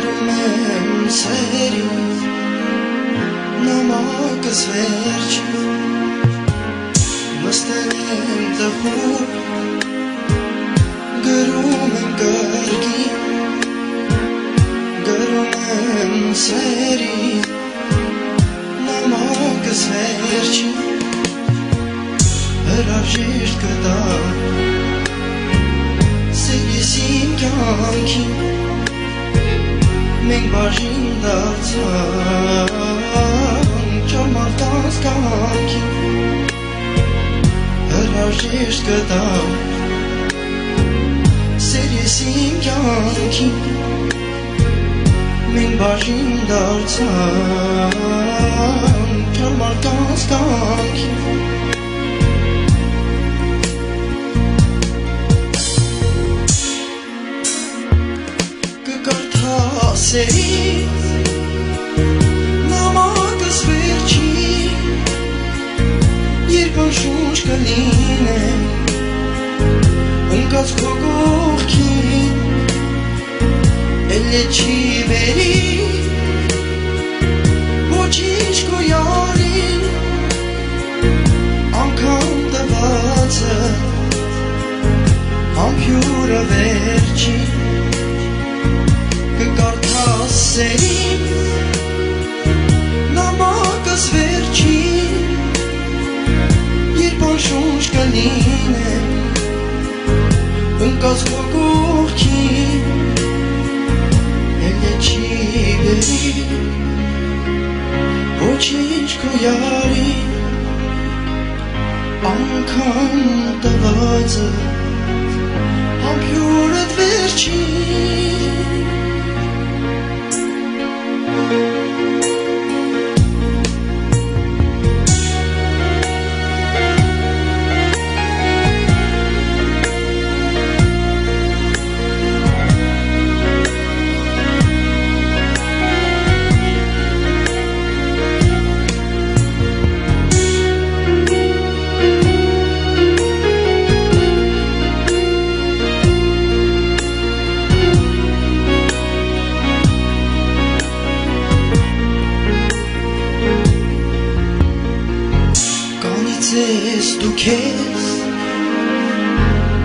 կրկնեմ սերիով նամակս վերջով նստել եմ տխուր գրում եմ կրկի գրում եմ սերի նամակս վերջով հրավժիշտ կտա Սիրիս իմ կյանքին մենք բաժին դարձան ճամարտանց կյանքին հրաժեշտ կտա սիրիս իմ կյանքին մենք բաժին դարձան ճամարտանց կյանքին կկարդասերի նամակս վերջի երբ անշուշ կլինե ընկած քո կողքին էլե չի բերի ոչինչ քո յարին անգամ տվածը ամփյուրը վերջի կկարդաս սերին նամակս վերջին երբ անշուշ կլինե ընկած քո կողքին Էլե չի բերի ոչինչ քո յարի անգամ տվածը ամփյուրդ վերջին ես դու քեզ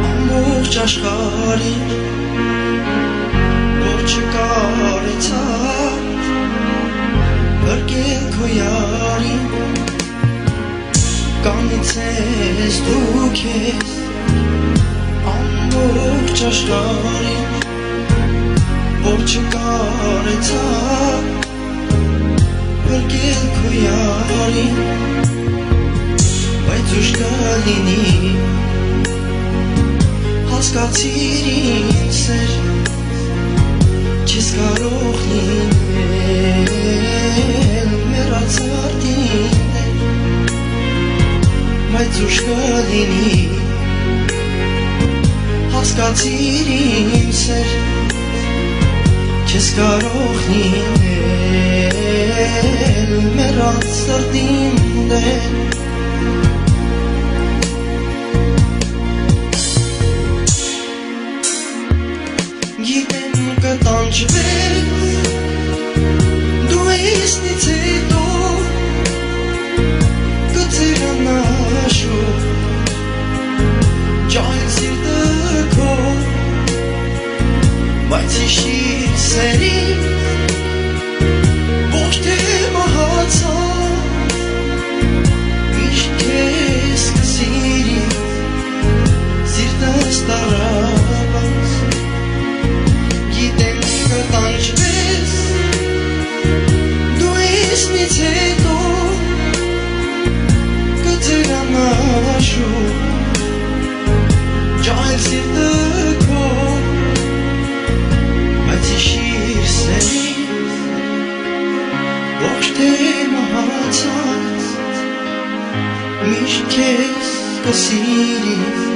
ամբողջ աշխարհի որ չկարեցա բրկել քո յարի Կանից ես դու քեզ ամբողջ աշխարհի որ չկարեցա բրկել քո յարի բայց ուշ կլինի հասկացիր ինձ սեր չես կարող լինել մեռածարտին բայց ուշ կլինի հասկացիր ինձ սեր չես կարող լինել մեռածարտին դեր giden katanç ver քեզ